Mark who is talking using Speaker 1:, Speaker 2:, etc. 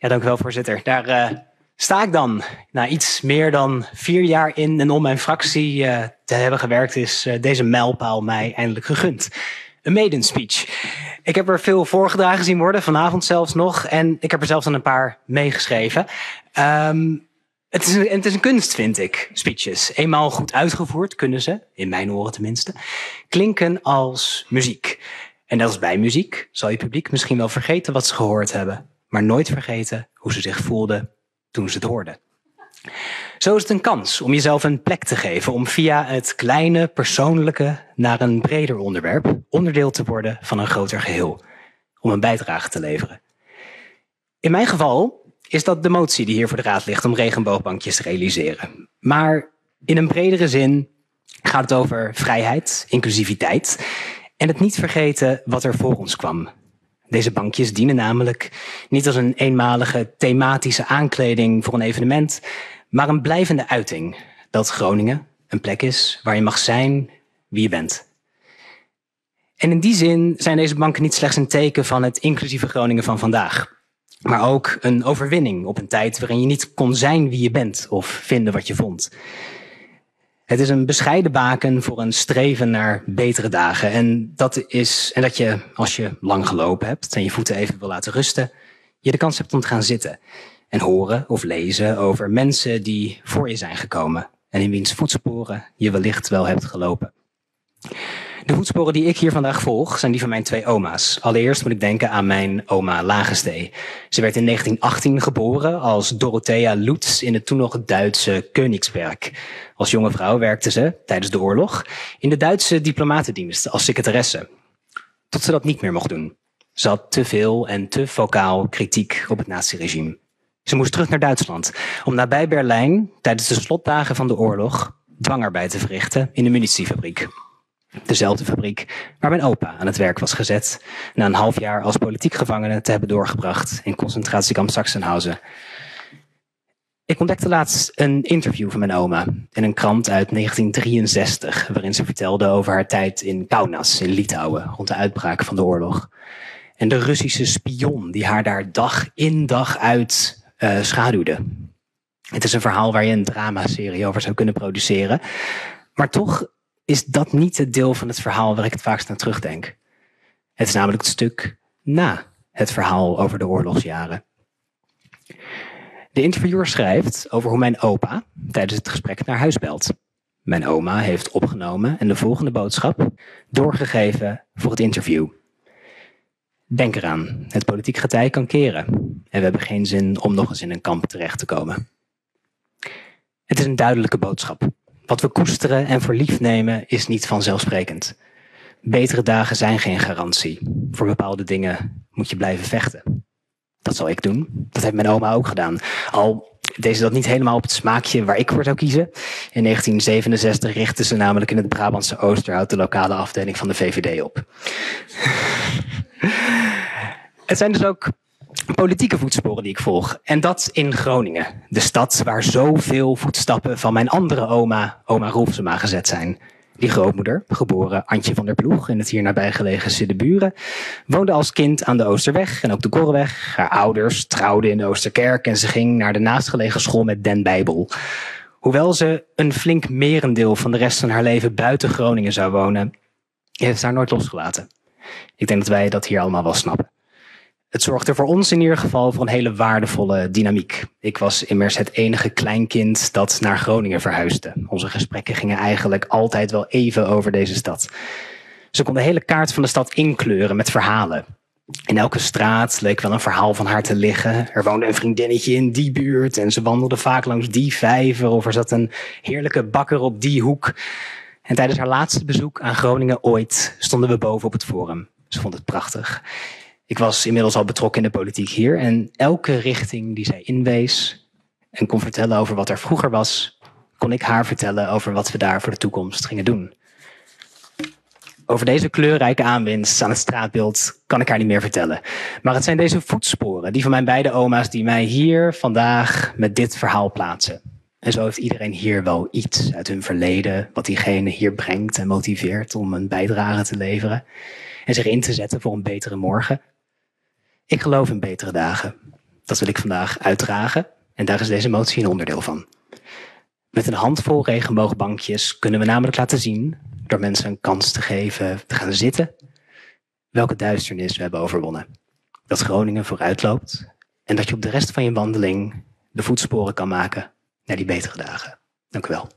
Speaker 1: Ja, dank u wel, voorzitter. Daar uh, sta ik dan. Na iets meer dan vier jaar in en om mijn fractie uh, te hebben gewerkt, is uh, deze mijlpaal mij eindelijk gegund. Een maiden speech. Ik heb er veel voorgedragen zien worden, vanavond zelfs nog. En ik heb er zelfs aan een paar meegeschreven. Um, het is, een, het is een kunst, vind ik, speeches. Eenmaal goed uitgevoerd kunnen ze, in mijn oren tenminste, klinken als muziek. En net als bij muziek zal je publiek misschien wel vergeten wat ze gehoord hebben maar nooit vergeten hoe ze zich voelden toen ze het hoorden. Zo is het een kans om jezelf een plek te geven om via het kleine persoonlijke naar een breder onderwerp onderdeel te worden van een groter geheel. Om een bijdrage te leveren. In mijn geval is dat de motie die hier voor de raad ligt om regenboogbankjes te realiseren. Maar in een bredere zin gaat het over vrijheid, inclusiviteit en het niet vergeten wat er voor ons kwam. Deze bankjes dienen namelijk niet als een eenmalige thematische aankleding voor een evenement, maar een blijvende uiting dat Groningen een plek is waar je mag zijn wie je bent. En in die zin zijn deze banken niet slechts een teken van het inclusieve Groningen van vandaag, maar ook een overwinning op een tijd waarin je niet kon zijn wie je bent of vinden wat je vond. Het is een bescheiden baken voor een streven naar betere dagen. En dat is, en dat je, als je lang gelopen hebt en je voeten even wil laten rusten, je de kans hebt om te gaan zitten. En horen of lezen over mensen die voor je zijn gekomen. En in wiens voetsporen je wellicht wel hebt gelopen. De voetsporen die ik hier vandaag volg zijn die van mijn twee oma's. Allereerst moet ik denken aan mijn oma Lagestee. Ze werd in 1918 geboren als Dorothea Lutz in het toen nog Duitse Königsberg. Als jonge vrouw werkte ze, tijdens de oorlog, in de Duitse diplomatendienst als secretaresse. Tot ze dat niet meer mocht doen. Ze had te veel en te vocaal kritiek op het naziregime. Ze moest terug naar Duitsland om nabij Berlijn, tijdens de slotdagen van de oorlog, dwangarbeid te verrichten in de munitiefabriek. Dezelfde fabriek waar mijn opa aan het werk was gezet, na een half jaar als politiek gevangene te hebben doorgebracht in concentratiekamp Sachsenhausen. Ik ontdekte laatst een interview van mijn oma in een krant uit 1963, waarin ze vertelde over haar tijd in Kaunas in Litouwen rond de uitbraak van de oorlog. En de Russische spion die haar daar dag in dag uit uh, schaduwde. Het is een verhaal waar je een dramaserie over zou kunnen produceren. Maar toch is dat niet het deel van het verhaal waar ik het vaakst aan terugdenk. Het is namelijk het stuk na het verhaal over de oorlogsjaren. De interviewer schrijft over hoe mijn opa tijdens het gesprek naar huis belt. Mijn oma heeft opgenomen en de volgende boodschap doorgegeven voor het interview. Denk eraan, het politiek getij kan keren en we hebben geen zin om nog eens in een kamp terecht te komen. Het is een duidelijke boodschap. Wat we koesteren en voor lief nemen is niet vanzelfsprekend. Betere dagen zijn geen garantie. Voor bepaalde dingen moet je blijven vechten. Dat zal ik doen. Dat heeft mijn oma ook gedaan. Al deze dat niet helemaal op het smaakje waar ik voor zou kiezen. In 1967 richtte ze namelijk in het Brabantse Oosterhout de lokale afdeling van de VVD op. het zijn dus ook politieke voetsporen die ik volg. En dat in Groningen. De stad waar zoveel voetstappen van mijn andere oma, oma Rolfsema, gezet zijn. Die grootmoeder, geboren Antje van der Ploeg in het hier nabijgelegen Siddeburen, woonde als kind aan de Oosterweg en ook de Korreweg. Haar ouders trouwden in de Oosterkerk en ze ging naar de naastgelegen school met Den Bijbel. Hoewel ze een flink merendeel van de rest van haar leven buiten Groningen zou wonen, heeft ze haar nooit losgelaten. Ik denk dat wij dat hier allemaal wel snappen. Het zorgde voor ons in ieder geval voor een hele waardevolle dynamiek. Ik was immers het enige kleinkind dat naar Groningen verhuisde. Onze gesprekken gingen eigenlijk altijd wel even over deze stad. Ze kon de hele kaart van de stad inkleuren met verhalen. In elke straat leek wel een verhaal van haar te liggen. Er woonde een vriendinnetje in die buurt en ze wandelde vaak langs die vijver of er zat een heerlijke bakker op die hoek. En tijdens haar laatste bezoek aan Groningen ooit stonden we boven op het forum. Ze vond het prachtig. Ik was inmiddels al betrokken in de politiek hier en elke richting die zij inwees en kon vertellen over wat er vroeger was, kon ik haar vertellen over wat we daar voor de toekomst gingen doen. Over deze kleurrijke aanwinst aan het straatbeeld kan ik haar niet meer vertellen. Maar het zijn deze voetsporen, die van mijn beide oma's, die mij hier vandaag met dit verhaal plaatsen. En zo heeft iedereen hier wel iets uit hun verleden, wat diegene hier brengt en motiveert om een bijdrage te leveren en zich in te zetten voor een betere morgen. Ik geloof in betere dagen. Dat wil ik vandaag uitdragen en daar is deze motie een onderdeel van. Met een handvol regenboogbankjes kunnen we namelijk laten zien, door mensen een kans te geven te gaan zitten, welke duisternis we hebben overwonnen. Dat Groningen vooruitloopt en dat je op de rest van je wandeling de voetsporen kan maken naar die betere dagen. Dank u wel.